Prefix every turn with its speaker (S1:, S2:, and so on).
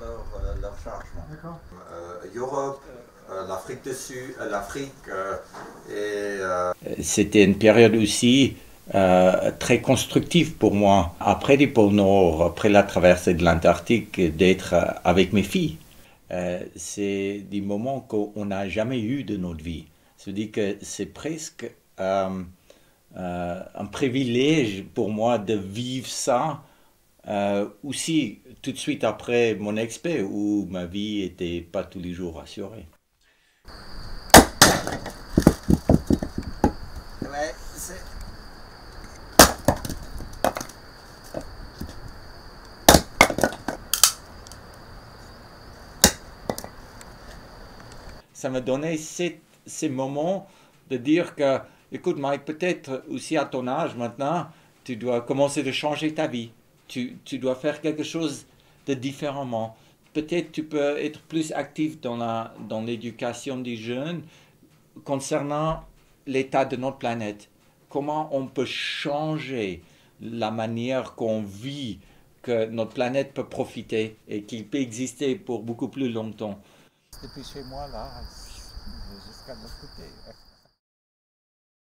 S1: leur, euh, leur. Euh, Europe, euh, l'Afrique du Sud, euh, l'Afrique euh, et euh,
S2: C'était une période aussi euh, très constructive pour moi. Après les pôles Nord, après la traversée de l'Antarctique, d'être avec mes filles. Euh, c'est des moments qu'on n'a jamais eu de notre vie. C'est-à-dire que c'est presque euh, euh, un privilège pour moi de vivre ça euh, aussi tout de suite après mon expé où ma vie était pas tous les jours assurée.
S1: ouais, c'est-
S2: ça me donnait ces, ces moments de dire que, écoute Mike, peut-être aussi à ton âge maintenant, tu dois commencer de changer ta vie. Tu, dois faire quelque chose de différemment. Peut-être tu peux être plus actif dans dans l'éducation des jeunes concernant l'état de notre planète. Comment on peut changer la manière qu'on vit, que notre planète peut profiter et qu'il peut exister pour beaucoup plus longtemps.
S1: depuis chez moi là, jusqu'à l'autre côté.